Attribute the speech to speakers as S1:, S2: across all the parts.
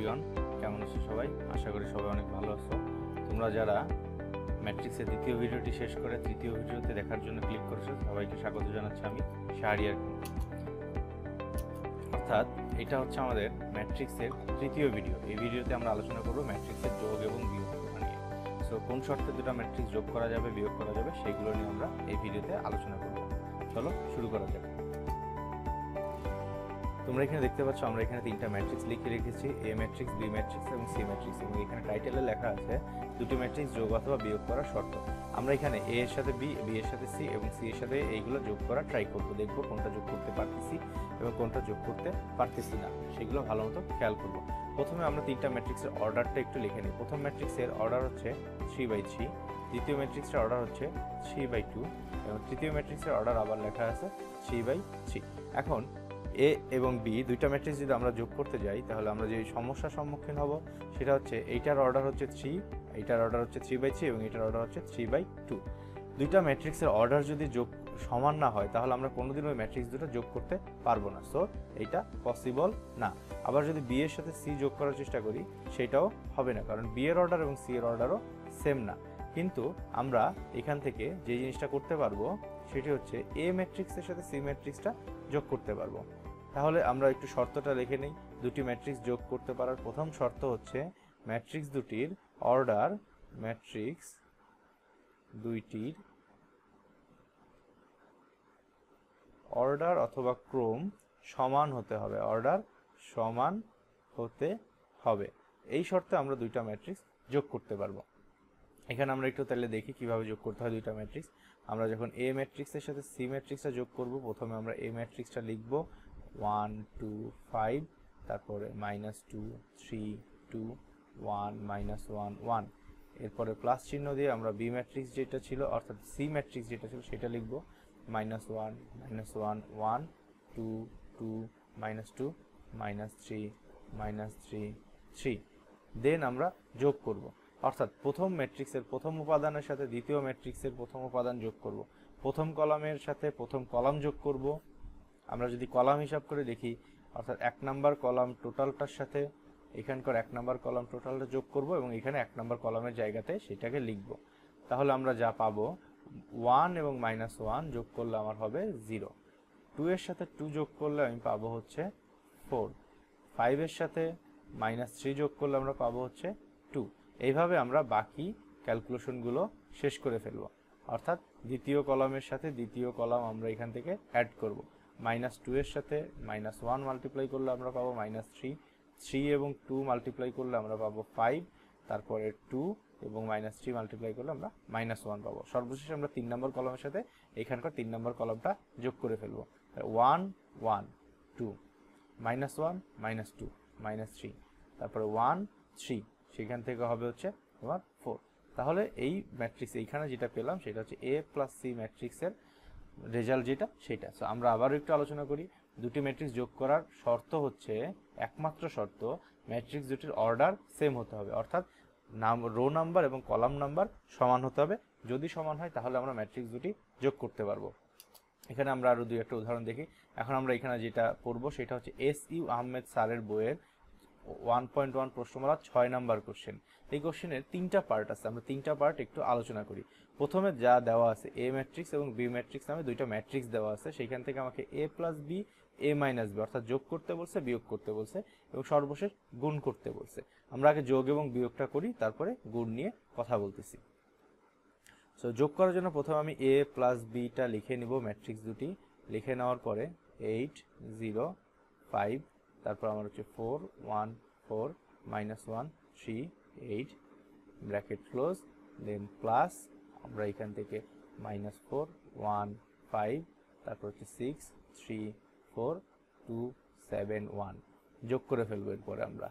S1: Everyone, কেমন আছো সবাই? আশা করি সবাই অনেক ভালো আছো। তোমরা যারা ম্যাট্রিক্সের দ্বিতীয় ভিডিওটি শেষ করে তৃতীয় ভিডিওতে দেখার জন্য ক্লিক করেছ, সবাইকে স্বাগত জানাচ্ছি আমি শাহরিয়ার। অর্থাৎ এটা হচ্ছে আমাদের ম্যাট্রিক্সের তৃতীয় ভিডিও। এই ভিডিওতে আমরা আলোচনা করব ম্যাট্রিক্সের যোগ এবং বিয়োগ নিয়ে। সো কোন শর্তে দুটো ম্যাট্রিক্স যোগ করা যাবে, বিয়োগ করা যাবে, সেগুলো নিয়ে আমরা এই ভিডিওতে আলোচনা করব। চলো শুরু করা যাক। তোমরা এখানে দেখতে পাচ্ছ, আমরা এখানে তিনটা ম্যাট্রিক্স লিখে রেখেছি এ ম্যাট্রিক্স বি ম্যাট্রিক্স এবং সি ম্যাট্রিক্স এবং এখানে টাইটেলে লেখা আছে, দুটো ম্যাট্রিক্স যোগ অথবা বিয়োগ করার শর্ত। আমরা এখানে এ এর সাথে বি বি এর সাথে সি এবং সি এর সাথে এইগুলো যোগ করা ট্রাই করব, দেখব কোনটা যোগ করতে পারতেছি এবং কোনটা যোগ করতে পারতেছি না, সেগুলো ভালো মতো খেয়াল করব। প্রথমে আমরা তিনটা ম্যাট্রিক্সের অর্ডারটা একটু লিখে নিই। প্রথম ম্যাট্রিক্সের অর্ডার হচ্ছে থ্রি বাই থ্রি দ্বিতীয় ম্যাট্রিক্সের অর্ডার হচ্ছে থ্রি বাই টু এবং তৃতীয় ম্যাট্রিক্সের অর্ডার আবার লেখা আছে থ্রি বাই থ্রি এখন এ এবং বি, দুইটা ম্যাট্রিক্স যদি আমরা যোগ করতে যাই, তাহলে আমরা যে সমস্যার সম্মুখীন হব, সেটা হচ্ছে এইটার অর্ডার হচ্ছে থ্রি এইটার অর্ডার হচ্ছে থ্রি বাই থ্রি এবং এটার অর্ডার হচ্ছে থ্রি বাই টু দুইটা ম্যাট্রিক্সের অর্ডার যদি যোগ সমান না হয়, তাহলে আমরা কোনোদিন ওই ম্যাট্রিক্স দুটো যোগ করতে পারব না। সো এইটা পসিবল না। আবার যদি বি এর সাথে সি যোগ করার চেষ্টা করি, সেটাও হবে না, কারণ বি এর অর্ডার এবং সি এর অর্ডারও সেম না। কিন্তু আমরা এখান থেকে যে জিনিসটা করতে পারব, সেটি হচ্ছে এ ম্যাট্রিক্সের সাথে সি ম্যাট্রিক্সটা যোগ করতে পারব। তাহলে আমরা একটু শর্তটা লিখে নিই। দুটি ম্যাট্রিক্স যোগ করতে পারার প্রথম শর্ত হচ্ছে ম্যাট্রিক্স দুটির অর্ডার ম্যাট্রিক্স দুইটির অর্ডার অথবা ক্রম সমান হতে হবে। অর্ডার সমান হতে হবে। এই শর্তে আমরা দুইটা ম্যাট্রিক্স যোগ করতে পারব। এখানে আমরা একটু তাহলে দেখি কীভাবে যোগ করতে হয় দুইটা ম্যাট্রিক্স আমরা যখন এ ম্যাট্রিক্সের সাথে সি ম্যাট্রিক্সটা যোগ করব, প্রথমে আমরা এ ম্যাট্রিক্সটা লিখব। ওয়ান টু ফাইভ তারপরে minus two three two one minus one one এরপরে প্লাস চিহ্ন দিয়ে আমরা বি ম্যাট্রিক্স যেটা ছিল, অর্থাৎ সি ম্যাট্রিক্স যেটা ছিল, সেটা লিখব। Minus one minus one one two two minus two minus three minus three three then আমরা যোগ করব। অর্থাৎ প্রথম ম্যাট্রিক্সের প্রথম উপাদানের সাথে দ্বিতীয় ম্যাট্রিক্সের প্রথম উপাদান যোগ করব। প্রথম কলামের সাথে প্রথম কলাম যোগ করব। আমরা যদি কলাম হিসাব করে দেখি, অর্থাৎ এক নাম্বার কলাম টোটালটার সাথে এখানকার এক নাম্বার কলাম টোটালটা যোগ করব এবং এখানে এক নাম্বার কলামের জায়গাতে সেটাকে লিখব। তাহলে আমরা যা পাবো ওয়ান এবং মাইনাস ওয়ান যোগ করলে আমার হবে জিরো টু এর সাথে টু যোগ করলে আমি পাবো হচ্ছে ফোর ফাইভের সাথে মাইনাস থ্রি যোগ করলে আমরা পাবো হচ্ছে টু এইভাবে আমরা বাকি ক্যালকুলেশনগুলো শেষ করে ফেলব। অর্থাৎ দ্বিতীয় কলামের সাথে দ্বিতীয় কলাম আমরা এখান থেকে অ্যাড করব। মাইনাস টু এর সাথে মাইনাস ওয়ান মাল্টিপ্লাই করলে আমরা পাবো মাইনাস থ্রি। থ্রি এবং টু মাল্টিপ্লাই করলে আমরা পাবো ফাইভ। তারপরে টু এবং মাইনাস থ্রি মাল্টিপ্লাই করলে আমরা মাইনাস ওয়ান পাবো। সর্বশেষে আমরা তিন নম্বর কলমের সাথে এখানকার তিন নম্বর কলমটা যোগ করে ফেলব। One one, two. Minus one, minus two, minus three. তারপরে ওয়ান, থ্রি। সেখান থেকে হবে হচ্ছে তোমার ফোর। তাহলে এই ম্যাট্রিক্স এইখানে যেটা পেলাম সেটা হচ্ছে এ প্লাস সি ম্যাট্রিক্সের রেজাল্ট যেটা, সেটা। সো আমরা আবারও একটু আলোচনা করি। দুটি ম্যাট্রিক্স যোগ করার শর্ত হচ্ছে, একমাত্র শর্ত ম্যাট্রিক্স দুটির অর্ডার সেম হতে হবে। অর্থাৎ, নাম রো নাম্বার এবং কলাম নাম্বার সমান হতে হবে। যদি সমান হয়, তাহলে আমরা ম্যাট্রিক্স দুটি যোগ করতে পারব। এখানে আমরা আরও দুই একটা উদাহরণ দেখি। এখন আমরা এখানে যেটা পড়ব, সেটা হচ্ছে এস ইউ আহমেদ স্যারের বইয়ের ওয়ান পয়েন্ট ওয়ান প্রশ্নমালা, ছয় নাম্বার কোশ্চেন এই কোশ্চেনের তিনটা পার্ট আছে, আমরা তিনটা পার্ট একটু আলোচনা করি। প্রথমে যা দেওয়া আছে এ ম্যাট্রিক্স এবং বি ম্যাট্রিক্স নামে দুইটা ম্যাট্রিক্স দেওয়া আছে। সেখান থেকে আমাকে A plus B A minus B অর্থাৎ যোগ করতে বলছে, বিয়োগ করতে বলছে এবং সর্বশেষ গুণ করতে বলছে। আমরা আগে যোগ এবং বিয়োগটা করি, তারপরে গুণ নিয়ে কথা বলতেছি। সো যোগ করার জন্য প্রথমে আমি এ প্লাস বিটা লিখে নিব ম্যাট্রিক্স দুটি। লিখে নেওয়ার পরে এইট জিরো ফাইভ তারপর আমার হচ্ছে four one four minus one three eight bracket close then plus আমরা এখান থেকে মাইনাস ফোর ওয়ান ফাইভ তারপর হচ্ছে six three four two seven one যোগ করে ফেলব এরপরে আমরা।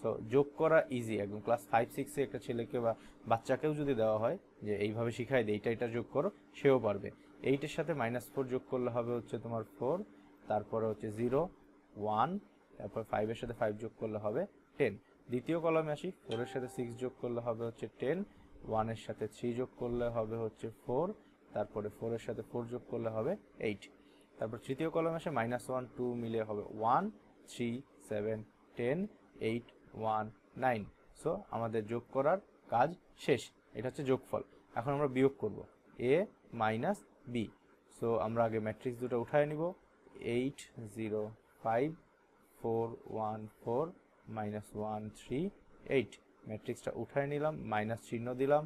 S1: সো যোগ করা ইজি একদম ক্লাস ফাইভ সিক্সে একটা ছেলেকে বা বাচ্চাকেও যদি দেওয়া হয়, যে এইভাবে শিখাই দে, এইটা এটা যোগ করো, সেও পারবে। এইটের সাথে মাইনাস ফোর যোগ করলে হবে হচ্ছে তোমার ফোর তারপরে হচ্ছে জিরো ওয়ান তারপর ফাইভের সাথে ফাইভ যোগ করলে হবে টেন দ্বিতীয় কলমে আসি ফোরের সাথে সিক্স যোগ করলে হবে হচ্ছে টেন ওয়ানের সাথে থ্রি যোগ করলে হবে হচ্ছে ফোর তারপরে ফোরের সাথে ফোর যোগ করলে হবে এইট তারপর তৃতীয় কলমে আসে মাইনাস ওয়ান টু মিলে হবে one three seven ten eight one nine so আমাদের যোগ করার কাজ শেষ। এটা হচ্ছে যোগফল। এখন আমরা বিয়োগ করব। এ মাইনাস বি সো আমরা আগে ম্যাট্রিক্স দুটো উঠায় নিব। Eight zero five four one four minus one three eight ম্যাট্রিক্সটা উঠায় নিলাম মাইনাস চিহ্ন দিলাম।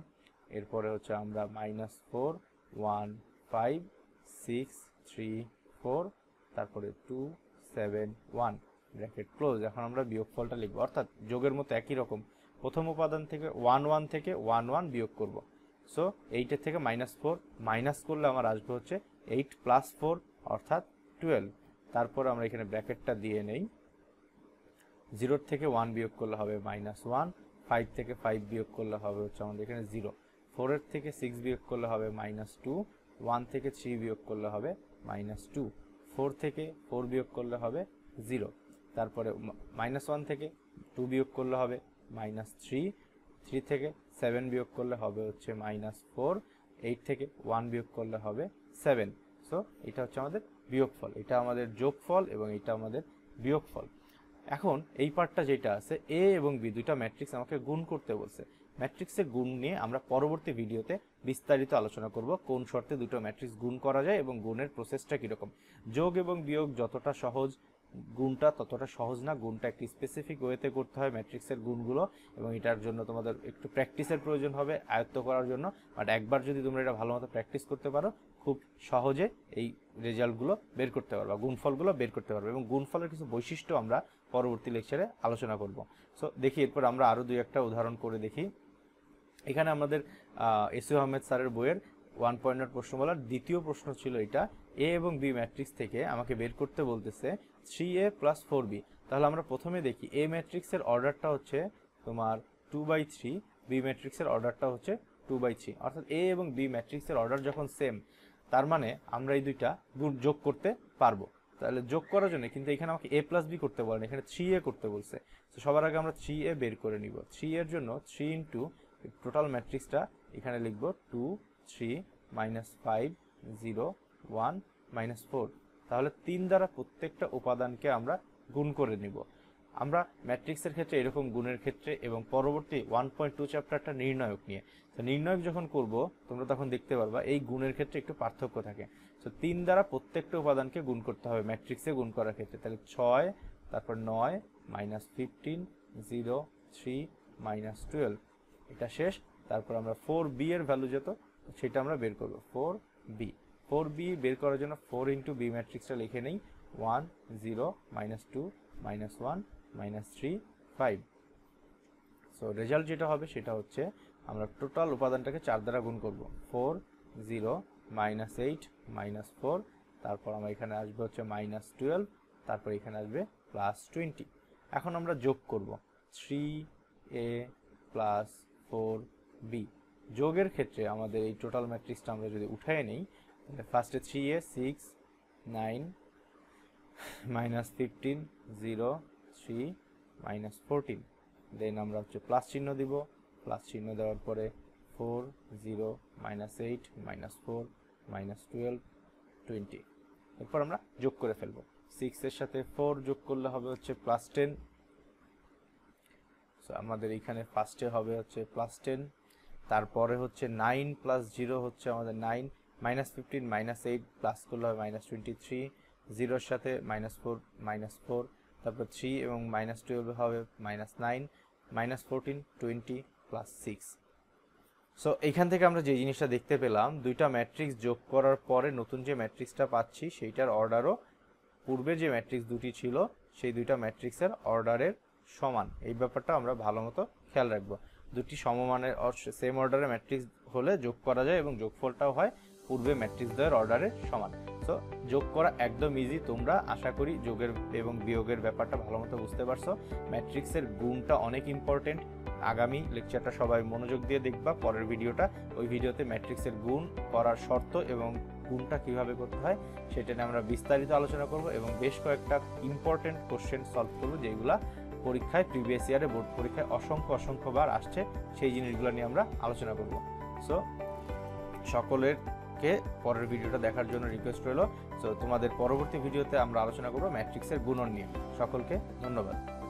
S1: এরপরে হচ্ছে আমরা minus four one five six three four তারপরে two seven one bracket close এখন আমরা বিয়োগফলটা লিখব। অর্থাৎ যোগের মতো একই রকম। প্রথম উপাদান থেকে ওয়ান ওয়ান থেকে ওয়ান ওয়ান বিয়োগ করব। সো এইটের থেকে মাইনাস ফোর মাইনাস করলে আমার আসবে হচ্ছে এইট প্লাস ফোর অর্থাৎ টুয়েলভ তারপর আমরা এখানে ব্র্যাকেটটা দিয়ে নেই। জিরোর থেকে ওয়ান বিয়োগ করলে হবে মাইনাস ওয়ান ফাইভ থেকে ফাইভ বিয়োগ করলে হবে হচ্ছে আমাদের এখানে জিরো ফোরের থেকে সিক্স বিয়োগ করলে হবে মাইনাস টু ওয়ান থেকে থ্রি বিয়োগ করলে হবে মাইনাস টু ফোর থেকে ফোর বিয়োগ করলে হবে জিরো তারপরে মাইনাস ওয়ান থেকে টু বিয়োগ করলে হবে মাইনাস থ্রি থ্রি থেকে সেভেন বিয়োগ করলে হবে হচ্ছে মাইনাস ফোর এইট থেকে ওয়ান বিয়োগ করলে হবে সেভেন সো এটা হচ্ছে আমাদের বিয়োগফল। এটা আমাদের যোগফল এবং এটা আমাদের বিয়োগফল। এখন এই পার্টটা যেটা আছে এ এবং বি দুইটা ম্যাট্রিক্স আমাকে গুণ করতে বলছে। ম্যাট্রিক্সের গুণ নিয়ে আমরা পরবর্তী ভিডিওতে বিস্তারিত আলোচনা করব, কোন শর্তে দুটো ম্যাট্রিক্স গুণ করা যায় এবং গুণের প্রসেসটা কীরকম। যোগ এবং বিয়োগ যতটা সহজ গুণটা, ততটা সহজ না, গুণটা একটি স্পেসিফিক ওয়েতে করতে হয় ম্যাট্রিক্সের গুণগুলো এবং এটার জন্য তোমাদের একটু প্র্যাকটিসের প্রয়োজন হবে, আয়ত্ত করার জন্য। বাট একবার যদি তোমরা এটা ভালো মতো প্র্যাকটিস করতে পারো, খুব সহজে এই রেজাল্টগুলো বের করতে পারবা, গুণফলগুলো বের করতে পারবে এবং গুণফলের কিছু বৈশিষ্ট্য আমরা পরবর্তী লেকচারে আলোচনা করব। সো দেখি এরপর আমরা আরও দুই একটা উদাহরণ করে দেখি। এখানে আমাদের এস এসিউ আহমেদ স্যারের বইয়ের ওয়ান পয়েন্ট প্রশ্নমালার দ্বিতীয় প্রশ্ন ছিল এটা। এ এবং বি ম্যাট্রিক্স থেকে আমাকে বের করতে বলতেছে three A plus four B. তাহলে আমরা প্রথমে দেখি, এ ম্যাট্রিক্সের অর্ডারটা হচ্ছে তোমার টু বাই থ্রি, বি ম্যাট্রিক্সের অর্ডারটা হচ্ছে টু বাই থ্রি। অর্থাৎ এ এবং বি ম্যাট্রিক্সের অর্ডার যখন সেম, তার মানে আমরা এই দুইটা যোগ করতে পারব। তাহলে যোগ করার জন্য, কিন্তু এখানে আমাকে এ প্লাস বি করতে বলেন, এখানে থ্রি এ করতে বলছে। তো সবার আগে আমরা থ্রি এ বের করে নিব। থ্রি এর জন্য থ্রি ইন্টু টোটাল ম্যাট্রিক্সটা এখানে লিখব two three minus five zero one minus four তাহলে তিন দ্বারা প্রত্যেকটা উপাদানকে আমরা গুণ করে নিব। আমরা ম্যাট্রিক্সের ক্ষেত্রে এরকম গুণের ক্ষেত্রে এবং পরবর্তী ওয়ান পয়েন্ট টু চ্যাপ্টারটা নির্ণায়ক নিয়ে। তো নির্ণায়ক যখন করব, তোমরা তখন দেখতে পারবা, এই গুণের ক্ষেত্রে একটু পার্থক্য থাকে। তো তিন দ্বারা প্রত্যেকটা উপাদানকে গুণ করতে হবে ম্যাট্রিক্সে গুণ করার ক্ষেত্রে। তাহলে ছয়, তারপর নয় minus fifteen zero three minus twelve এটা শেষ। তারপর আমরা ফোর বি এর ভ্যালু যেত, সেটা আমরা বের করব। ফোর বি ফোর বি বের করার জন্য ফোর ইন্টু বি ম্যাট্রিক্সটা লিখে নেই। One zero minus two minus one minus three five so result যেটা হবে সেটা হচ্ছে আমরা টোটাল উপাদানটাকে চার দ্বারা গুণ করব। Four zero minus eight minus four তারপর আমরা এখানে আসবে হচ্ছে মাইনাস টুয়েলভ তারপর এখানে আসবে প্লাস টোয়েন্টি এখন আমরা যোগ করব। Three A plus four B যোগের ক্ষেত্রে আমাদের এই টোটাল ম্যাট্রিক্সটা আমরা যদি উঠায় নিই, তাহলে ফার্স্টে three A six nine minus fifteen zero three minus fourteen then আমরা হচ্ছে প্লাস চিহ্ন দিব। প্লাস চিহ্ন দেওয়ার পরে four zero minus eight minus four minus twelve twenty এরপর আমরা যোগ করে ফেলব। সিক্সের সাথে ফোর যোগ করলে হবে হচ্ছে প্লাস টেন সো আমাদের এখানে ফার্স্টে হবে হচ্ছে প্লাস টেন তারপরে হচ্ছে নাইন প্লাস জিরো হচ্ছে আমাদের nine minus fifteen minus eight plus করলে হবে মাইনাস টোয়েন্টি থ্রি জিরোর সাথে মাইনাস ফোর মাইনাস ফোর তারপর থ্রি এবং মাইনাস টুয়েলভ হবে minus nine minus fourteen twenty plus six so এইখান থেকে আমরা যে জিনিসটা দেখতে পেলাম, দুইটা ম্যাট্রিক্স যোগ করার পরে নতুন যে ম্যাট্রিক্সটা পাচ্ছি, সেইটার অর্ডারও পূর্বে যে ম্যাট্রিক্স দুটি ছিল, সেই দুইটা ম্যাট্রিক্সের অর্ডারের সমান। এই ব্যাপারটা আমরা ভালো মতো খেয়াল রাখব। দুটি সমমানের সেম অর্ডারের ম্যাট্রিক্স হলে যোগ করা যায় এবং যোগফলটাও হয় পূর্বে ম্যাট্রিক্স দ্বয়ের অর্ডারের সমান। সো যোগ করা একদম ইজি তোমরা আশা করি যোগের এবং বিয়োগের ব্যাপারটা ভালো মতো বুঝতে পারছ। ম্যাট্রিক্সের গুণটা অনেক ইম্পর্টেন্ট আগামী লেকচারটা সবাই মনোযোগ দিয়ে দেখবা। পরের ভিডিওটা ওই ভিডিওতে ম্যাট্রিক্সের গুণ করার শর্ত এবং গুণটা কীভাবে করতে হয় সেটা নিয়ে আমরা বিস্তারিত আলোচনা করব এবং বেশ কয়েকটা ইম্পর্টেন্ট কোশ্চেন সলভ করব যেগুলা পরীক্ষায় প্রিভিয়াস ইয়ারে বোর্ড পরীক্ষায় অসংখ্য, অসংখ্যবার আসছে। সেই জিনিসগুলো নিয়ে আমরা আলোচনা করব। সো সকলের কে পরের ভিডিওটা দেখার জন্য রিকোয়েস্ট রইল। তো তোমাদের পরবর্তী ভিডিওতে আমরা আলোচনা করব ম্যাট্রিক্সের গুণন নিয়ে। সকলকে ধন্যবাদ।